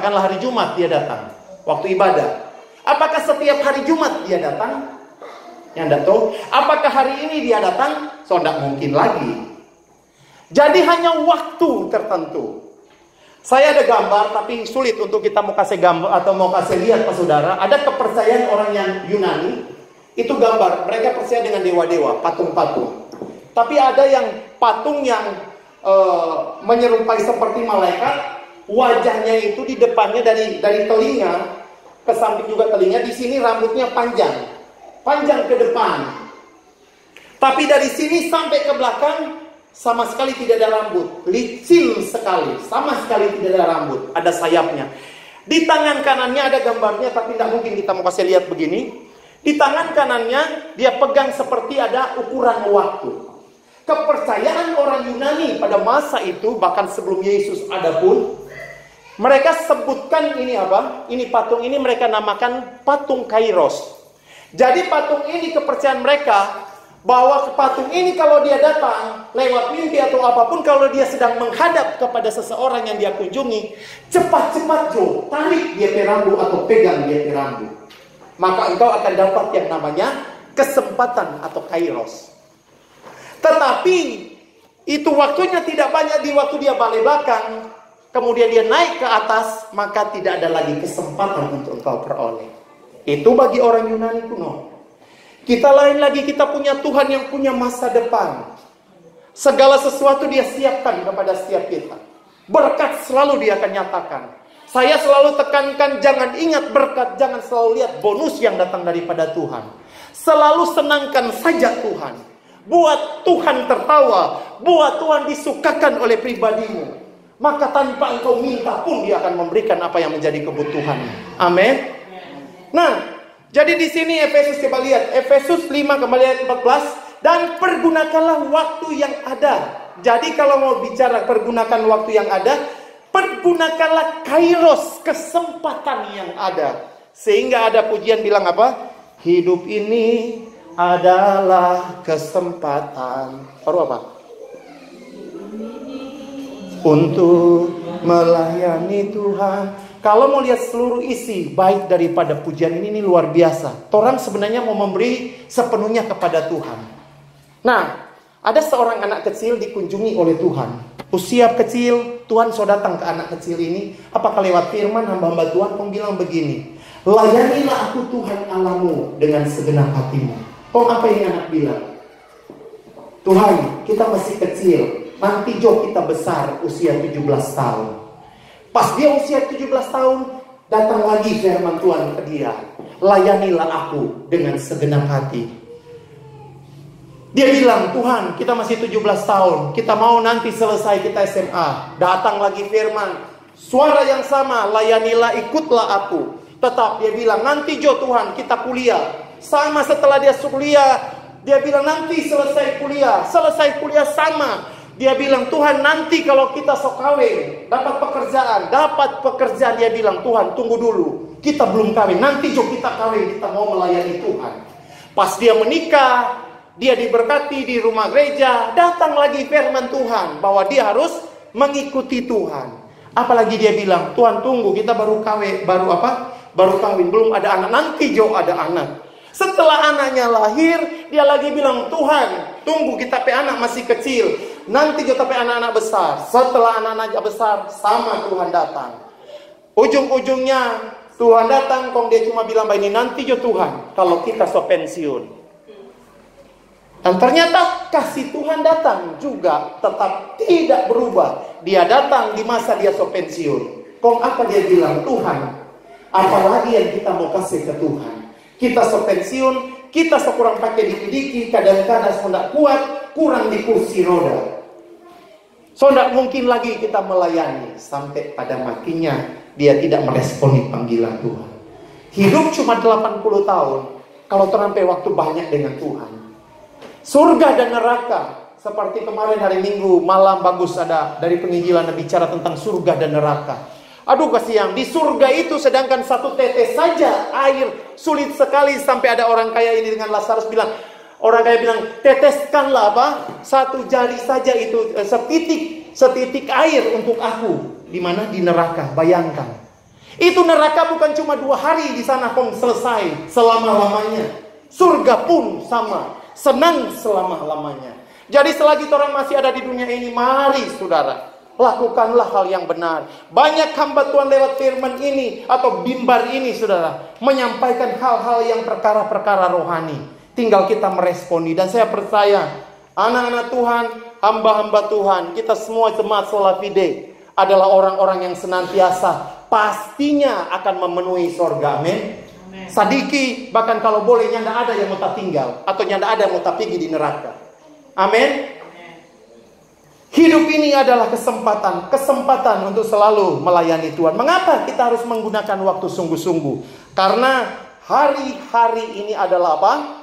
Katakanlah hari Jumat dia datang. Waktu ibadah. Apakah setiap hari Jumat dia datang? Yang tidak tahu. Apakah hari ini dia datang? So, tidak mungkin lagi. Jadi hanya waktu tertentu. Saya ada gambar, tapi sulit untuk kita mau kasih gambar atau mau kasih lihat ke saudara. Ada kepercayaan orang yang Yunani, itu gambar. Mereka percaya dengan dewa-dewa, patung-patung. Tapi ada yang patung yang uh, menyerupai seperti malaikat, wajahnya itu di depannya dari dari telinga ke samping juga telinga, di sini rambutnya panjang, panjang ke depan. Tapi dari sini sampai ke belakang sama sekali tidak ada rambut, licin sekali, sama sekali tidak ada rambut, ada sayapnya. Di tangan kanannya ada gambarnya, tapi tidak mungkin kita mau kasih lihat begini. Di tangan kanannya dia pegang seperti ada ukuran waktu. Kepercayaan orang Yunani pada masa itu, bahkan sebelum Yesus ada pun, mereka sebutkan ini apa? Ini patung ini mereka namakan patung Kairos. Jadi patung ini kepercayaan mereka bahwa patung ini kalau dia datang lewat mimpi atau apa pun kalau dia sedang menghadap kepada seseorang yang dia kunjungi cepat-cepat Jo tarik dia perambu atau pegang dia perambu maka engkau akan dapat yang namanya kesempatan atau kairos tetapi itu waktunya tidak banyak di waktu dia balik belakang kemudian dia naik ke atas maka tidak ada lagi kesempatan untuk engkau peroleh itu bagi orang Yunani kuno kita lain lagi, kita punya Tuhan yang punya masa depan. Segala sesuatu dia siapkan kepada setiap kita. Berkat selalu dia akan nyatakan. Saya selalu tekankan jangan ingat berkat, jangan selalu lihat bonus yang datang daripada Tuhan. Selalu senangkan saja Tuhan. Buat Tuhan tertawa, buat Tuhan disukakan oleh pribadimu. Maka tanpa engkau minta pun dia akan memberikan apa yang menjadi kebutuhan. Amin. Nah, jadi di sini Efesus coba lihat, Efesus 5 kembali ayat 14 dan pergunakanlah waktu yang ada. Jadi kalau mau bicara pergunakan waktu yang ada, pergunakanlah kairos kesempatan yang ada. Sehingga ada pujian bilang apa? Hidup ini adalah kesempatan. Baru apa? Untuk melayani Tuhan kalau mau lihat seluruh isi baik daripada pujian ini, ini luar biasa. Orang sebenarnya mau memberi sepenuhnya kepada Tuhan. Nah, ada seorang anak kecil dikunjungi oleh Tuhan. Usia kecil, Tuhan sudah datang ke anak kecil ini. Apakah lewat firman hamba-hamba Tuhan pun bilang begini. Layanilah aku Tuhan Allahmu dengan segenap hatimu. Oh apa ini anak bilang? Tuhan, kita masih kecil. Nanti jo kita besar usia 17 tahun. Pas dia usia 17 tahun, datang lagi firman Tuhan ke dia. Layanilah aku dengan segenap hati. Dia bilang, Tuhan kita masih 17 tahun. Kita mau nanti selesai kita SMA. Datang lagi firman. Suara yang sama, layanilah ikutlah aku. Tetap dia bilang, nanti Jo Tuhan kita kuliah. Sama setelah dia kuliah, dia bilang nanti selesai kuliah. Selesai kuliah sama. Dia bilang, Tuhan nanti kalau kita sok kawin, dapat pekerjaan, dapat pekerjaan. Dia bilang, Tuhan tunggu dulu. Kita belum kawin, nanti jo kita kawin, kita mau melayani Tuhan. Pas dia menikah, dia diberkati di rumah gereja, datang lagi firman Tuhan bahwa dia harus mengikuti Tuhan. Apalagi dia bilang, Tuhan tunggu, kita baru kawin, baru apa? Baru kawin, belum ada anak, nanti jo ada anak. Setelah anaknya lahir, dia lagi bilang, Tuhan, tunggu kita pe anak masih kecil. Nanti kita pe anak-anak besar. Setelah anak-anak besar, sama Tuhan datang. Ujung-ujungnya Tuhan datang, kong dia cuma bilang begini, nanti jo Tuhan, kalau kita so pensiun. Dan ternyata kasih Tuhan datang juga tetap tidak berubah. Dia datang di masa dia so pensiun. Kong apa dia bilang? Tuhan, apalagi yang kita mau kasih ke Tuhan? Kita so pensiun, kita so kurang pakai dikit-dikit, kadang-kadang tidak kuat, kurang di kursi roda. So tidak mungkin lagi kita melayani sampai pada matinya dia tidak meresponi panggilan Tuhan. Hidup cuma 80 tahun kalau terampai waktu banyak dengan Tuhan. Surga dan neraka seperti kemarin hari Minggu malam bagus ada dari penginjilan bicara tentang surga dan neraka. Aduh kasihan, di surga itu sedangkan satu tetes saja air sulit sekali sampai ada orang kaya ini dengan Lazarus bilang, orang kaya bilang, teteskanlah apa? Satu jari saja itu eh, setitik setitik air untuk aku di mana di neraka. Bayangkan. Itu neraka bukan cuma dua hari di sana kong selesai selama-lamanya. Surga pun sama, senang selama-lamanya. Jadi selagi orang masih ada di dunia ini, mari saudara, lakukanlah hal yang benar. Banyak hamba Tuhan lewat firman ini atau bimbar ini saudara, menyampaikan hal-hal yang perkara-perkara rohani. Tinggal kita meresponi dan saya percaya anak-anak Tuhan, hamba-hamba Tuhan, kita semua jemaat Solafide adalah orang-orang yang senantiasa pastinya akan memenuhi sorga. Amin. Sadiki bahkan kalau boleh nyanda ada yang mau tak tinggal atau nyanda ada yang mau tak pergi di neraka. Amin. Hidup ini adalah kesempatan, kesempatan untuk selalu melayani Tuhan. Mengapa kita harus menggunakan waktu sungguh-sungguh? Karena hari-hari ini adalah apa?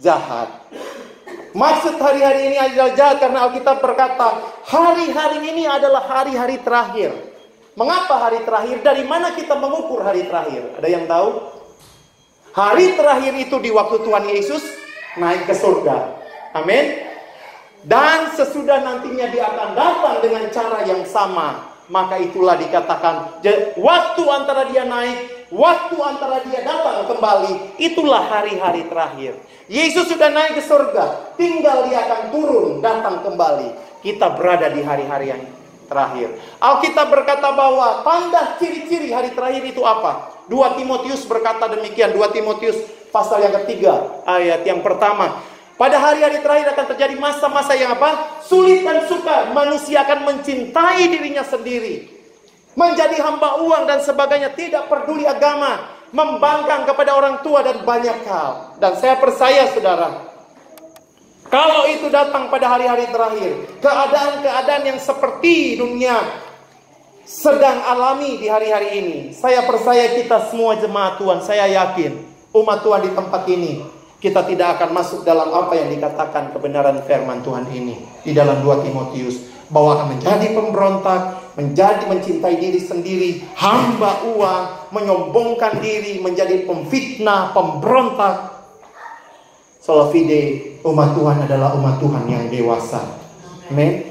Jahat. Maksud hari-hari ini adalah jahat karena Alkitab berkata, hari-hari ini adalah hari-hari terakhir. Mengapa hari terakhir? Dari mana kita mengukur hari terakhir? Ada yang tahu? Hari terakhir itu di waktu Tuhan Yesus naik ke surga. Amin. Dan sesudah nantinya dia akan datang dengan cara yang sama. Maka itulah dikatakan waktu antara dia naik, waktu antara dia datang kembali, itulah hari-hari terakhir. Yesus sudah naik ke surga, tinggal dia akan turun, datang kembali. Kita berada di hari-hari yang terakhir. Alkitab berkata bahwa tanda ciri-ciri hari terakhir itu apa? 2 Timotius berkata demikian, 2 Timotius pasal yang ketiga, ayat yang pertama. Pada hari-hari terakhir akan terjadi masa-masa yang apa? Sulit dan sukar. Manusia akan mencintai dirinya sendiri. Menjadi hamba uang dan sebagainya. Tidak peduli agama. Membangkang kepada orang tua dan banyak hal. Dan saya percaya saudara. Kalau itu datang pada hari-hari terakhir. Keadaan-keadaan yang seperti dunia sedang alami di hari-hari ini. Saya percaya kita semua jemaat Tuhan, saya yakin umat Tuhan di tempat ini kita tidak akan masuk dalam apa yang dikatakan kebenaran firman Tuhan ini di dalam 2 Timotius bahwa akan menjadi pemberontak, menjadi mencintai diri sendiri, hamba uang, menyombongkan diri, menjadi pemfitnah, pemberontak. Solafide, umat Tuhan adalah umat Tuhan yang dewasa. Amin.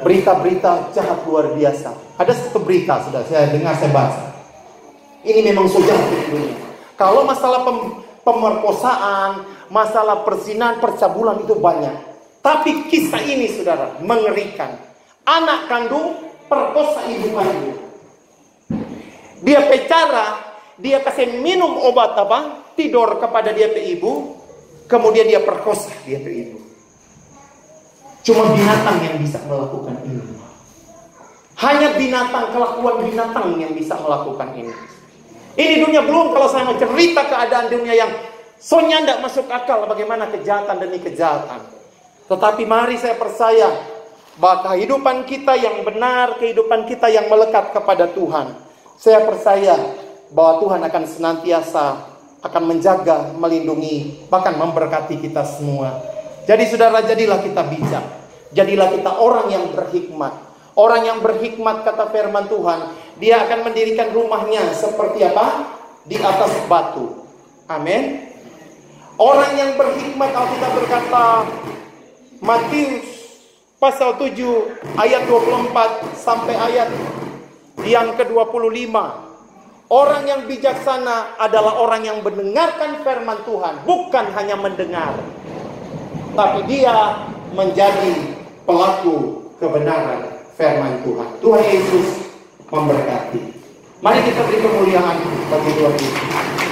Berita-berita jahat luar biasa ada satu berita sudah saya dengar saya baca. Ini memang sudah. Kalau masalah pem, pemerkosaan, masalah perzinahan, percabulan itu banyak. Tapi kisah ini saudara mengerikan. Anak kandung perkosa ibu kandung. Dia pecara, dia kasih minum obat apa? Tidur kepada dia pe ibu, kemudian dia perkosa dia pe ibu. Cuma binatang yang bisa melakukan ini. Hanya binatang, kelakuan binatang yang bisa melakukan ini. Ini dunia belum kalau saya mau cerita keadaan dunia yang sonya tidak masuk akal bagaimana kejahatan demi kejahatan. Tetapi mari saya percaya bahwa kehidupan kita yang benar, kehidupan kita yang melekat kepada Tuhan. Saya percaya bahwa Tuhan akan senantiasa akan menjaga, melindungi, bahkan memberkati kita semua. Jadi saudara, jadilah kita bijak. Jadilah kita orang yang berhikmat. Orang yang berhikmat kata firman Tuhan, dia akan mendirikan rumahnya seperti apa? Di atas batu. Amin. Orang yang berhikmat Alkitab berkata Matius pasal 7 ayat 24 sampai ayat yang ke-25. Orang yang bijaksana adalah orang yang mendengarkan firman Tuhan, bukan hanya mendengar. Tapi dia menjadi pelaku kebenaran firman Tuhan. Tuhan Yesus memberkati. Mari kita beri kemuliaan bagi Tuhan Yesus.